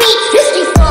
be history for